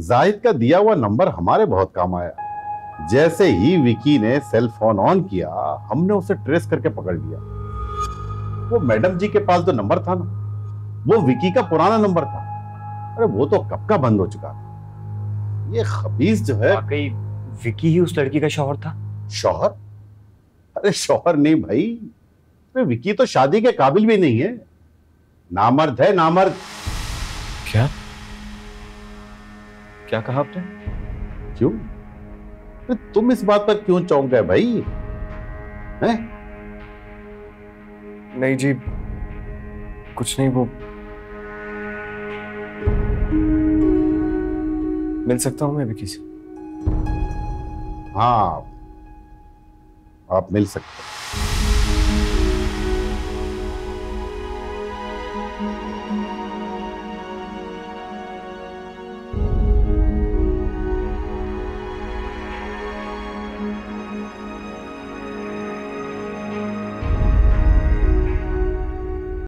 जाहिद का दिया हुआ नंबर हमारे बहुत काम आया। जैसे ही विकी ने सेल फ़ोन ऑन किया हमने उसे ट्रेस करके पकड़ लिया। वो मैडम जी के पास जो नंबर था ना वो विकी का पुराना नंबर था। अरे वो तो कब का बंद हो चुका था? ये खबीस जो है वाकई विकी ही उस लड़की का शौहर था? शौहर? अरे शौहर नहीं भाई। अरे विकी तो शादी के काबिल भी नहीं है। नामर्द है नामर्द। क्या? क्या कहा आपने? क्यों? अरे तुम इस बात पर क्यों चौंक गए भाई? हैं? नहीं जी कुछ नहीं वो मिल सकता हूँ मैं विकी से हाँ आप मिल सकते हैं।